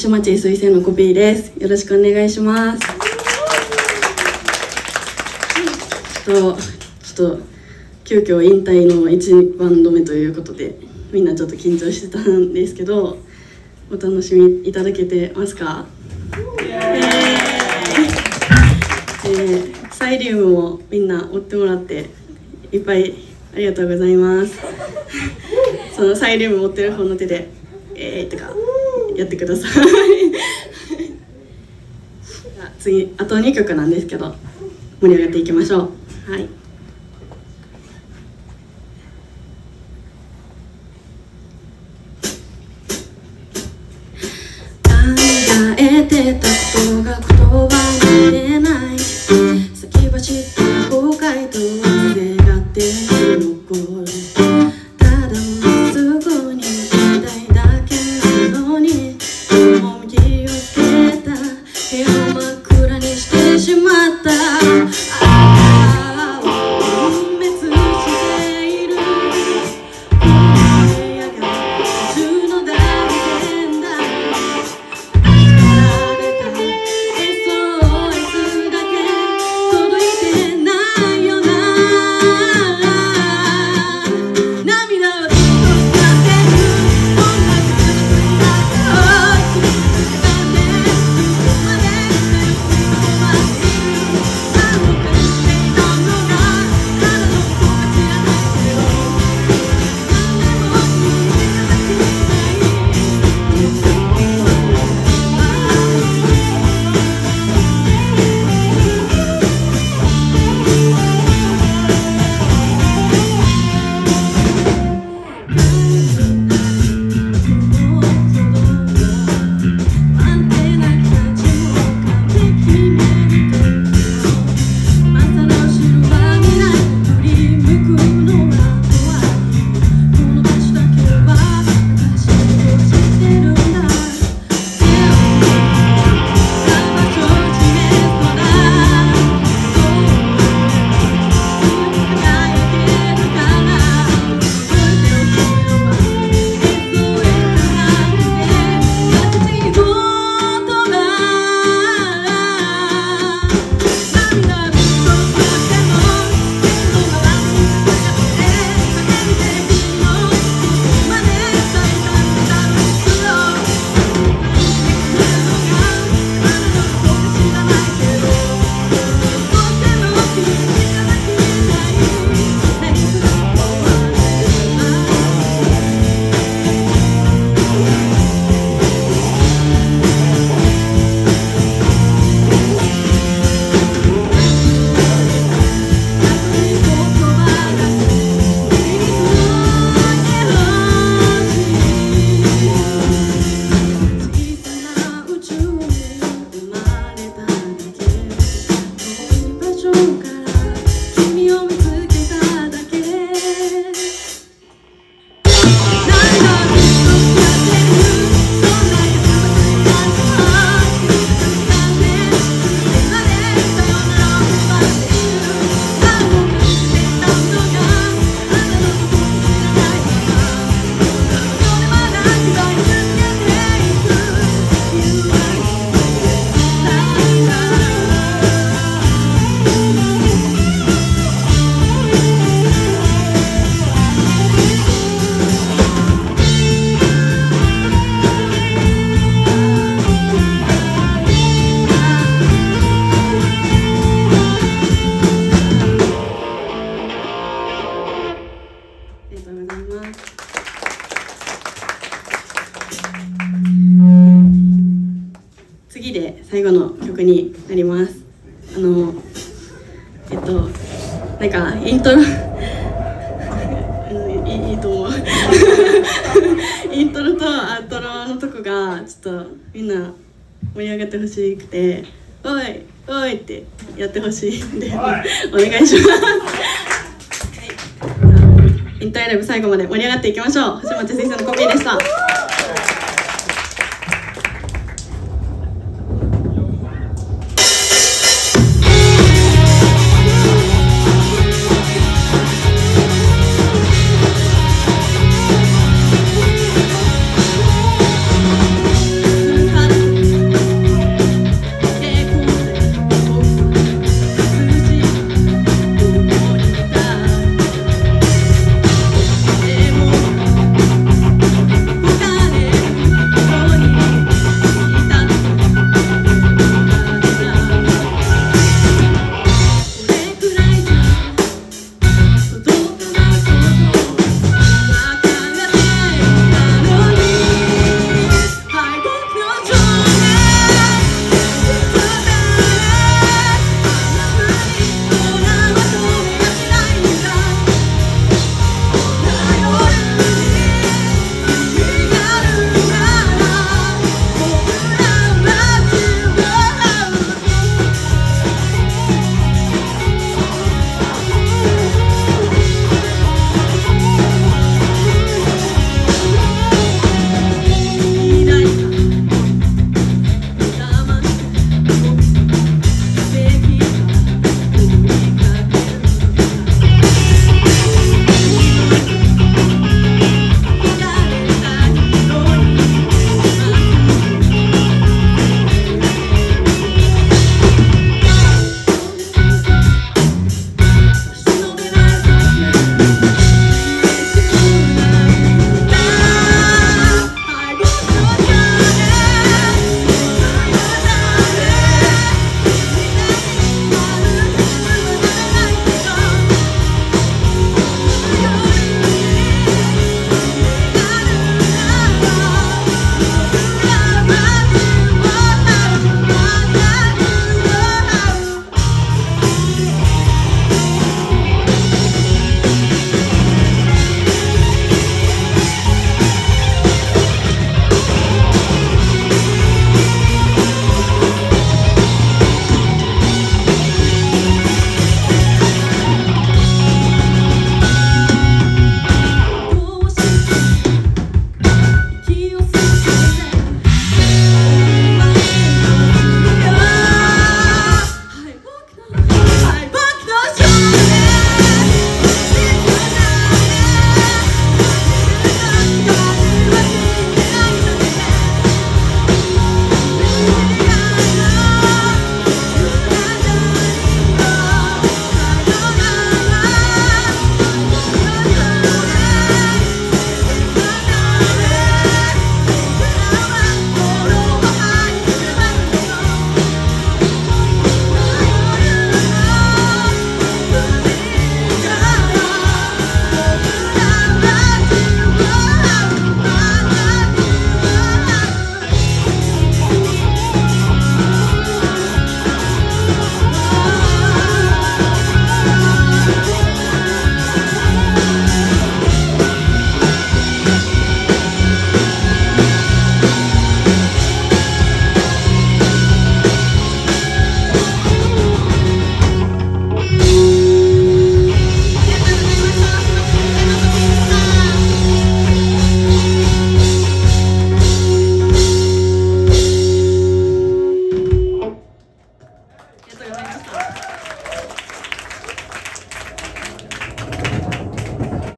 えー星町水星のコピーです。よろしくお願いします。とちょっと急遽引退の1バンド目ということでみんなちょっと緊張してたんですけどお楽しみいただけてますか？えー、サイリウムもみんな追ってもらっていっぱいありがとうございます。そのサイリウム持ってる方の手で「えー」とかやってください。次あと2曲なんですけど盛り上がっていきましょう。はい。考えてたことが言葉いいいいと思う。イントロとアウトロのとこがちょっとみんな盛り上がってほしくて、おい、おいってやってほしいんで、お願いします。インターライブ最後まで盛り上がっていきましょう。星町先生のコピーでした。